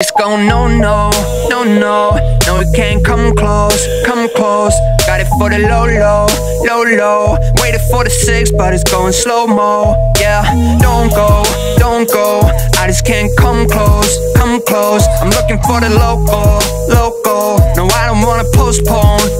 It's gone no no, no no. No it can't come close, come close. Got it for the low low, low low. Waited for the six but it's going slow-mo. Yeah, don't go, don't go. I just can't come close, come close. I'm looking for the local, local. No I don't wanna postpone.